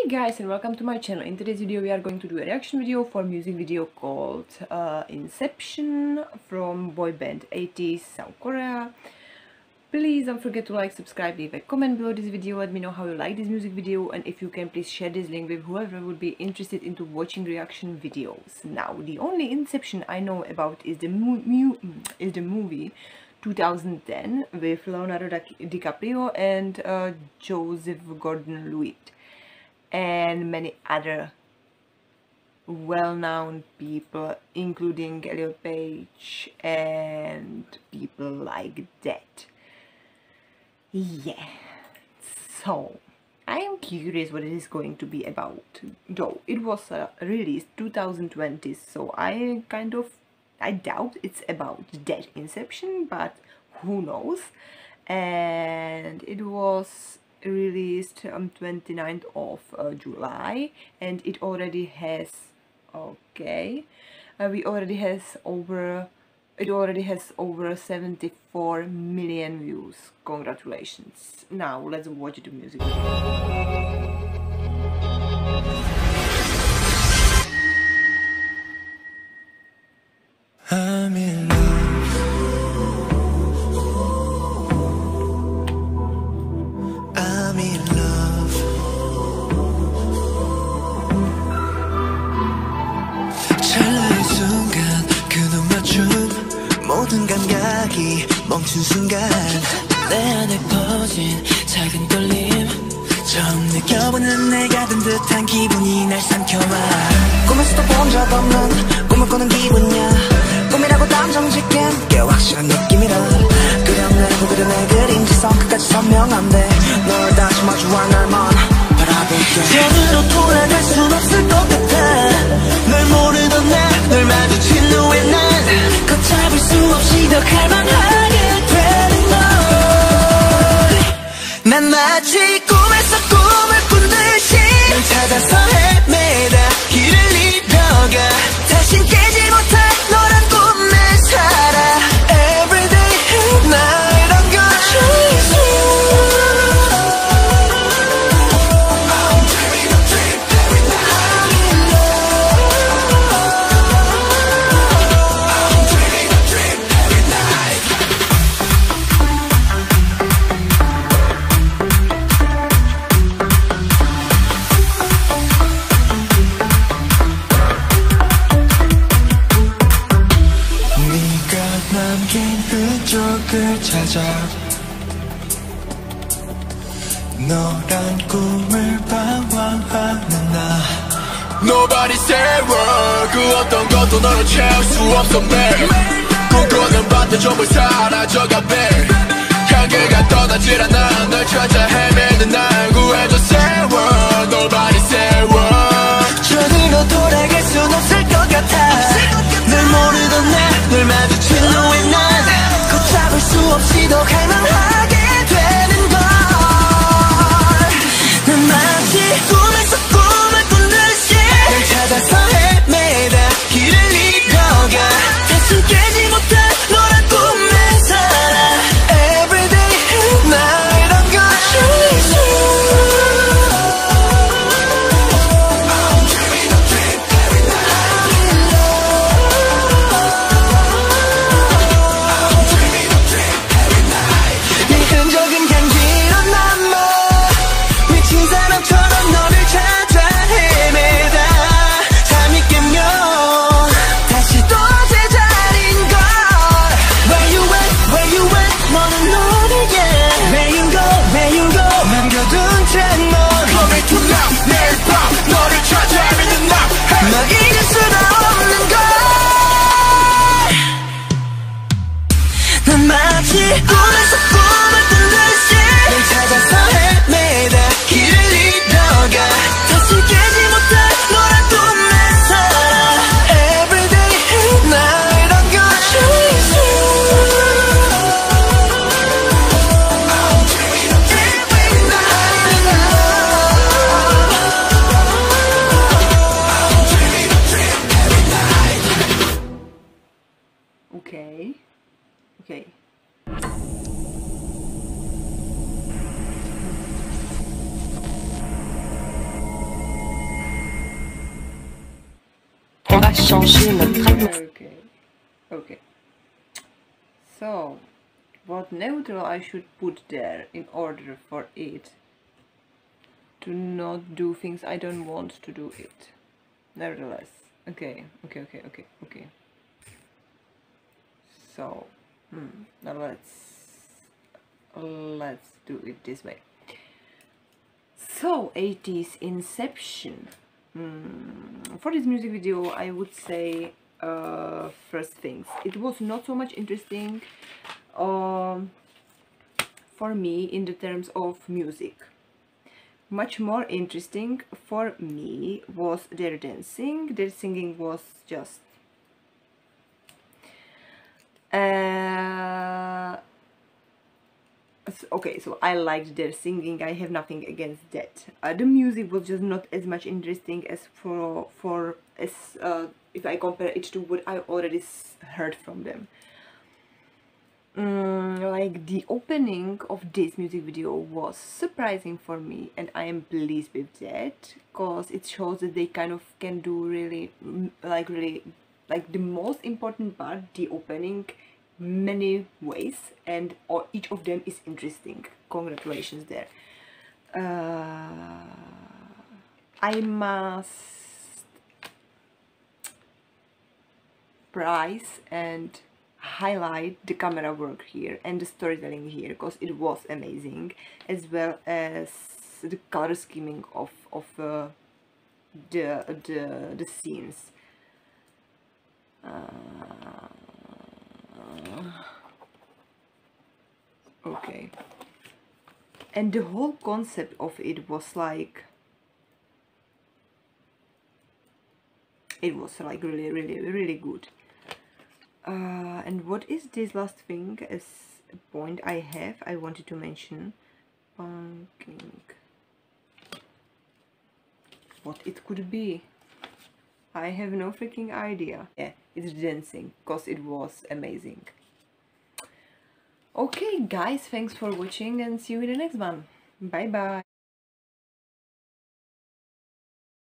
Hey guys and welcome to my channel. In today's video we are going to do a reaction video for music video called uh, Inception from boy band ATEEZ South Korea. Please don't forget to like, subscribe, leave a comment below this video, let me know how you like this music video and if you can please share this link with whoever would be interested into watching reaction videos. Now the only Inception I know about is the, is the movie 2010 with Leonardo DiCaprio and uh, Joseph Gordon-Levitt and many other well-known people including Elliot Page and people like that. Yeah, so I am curious what it is going to be about. Though it was uh, released 2020 so I kind of I doubt it's about that Inception but who knows? And it was released on 29th of uh, July and it already has okay uh, we already has over it already has over 74 million views. Congratulations. Now let's watch the music 모든 감각이 멈춘 순간 내 안에 퍼진 작은 떨림. 처음 느껴보는 내가 든 듯한 기분이 날 삼켜와 꿈에서도 본 적 없는 꿈을 꾸는 기분이야. 꿈이라고 단정 짓기엔 꽤 확실한 느낌이라. 그려 내 그림지성 끝까지 선명한데 널 다시 마주한 날만 바라볼게. 전으로 돌아갈 순 없을 것 같아 찾아. 너란 꿈을 방황하는 나. Nobody say word. 그 어떤 것도 너를 채울 수 없어 매일 꿈꾸는 밤도 전부 사라져가 babe 향기가 떠나질 않아 널 찾아 헤매는 날 구해줘. Say word. Nobody say word changer notre. Okay. Okay. So, what neutral I should put there in order for it to not do things I don't want to do it. Nevertheless. Okay, okay, okay, okay, okay. So, hmm, now let's let's do it this way. So, ATEEZ Inception. Mm, for this music video, I would say uh, first things. It was not so much interesting um, for me in the terms of music. Much more interesting for me was their dancing. Their singing was just okay so i liked their singing. I have nothing against that. Uh, the music was just not as much interesting as for for as uh, if i compare it to what i already heard from them. Mm, like the opening of this music video was surprising for me and i am pleased with that because it shows that they kind of can do really like really like the most important part the opening many ways and all, each of them is interesting. Congratulations there. Uh, I must price and highlight the camera work here and the storytelling here because it was amazing as well as the color scheming of, of uh, the, the, the scenes okay. And the whole concept of it was like it was like really really really good. Uh, and what is this last thing as a point I have I wanted to mention? What it could be? I have no freaking idea. Yeah it's dancing because it was amazing okay guys thanks for watching and see you in the next one. Bye bye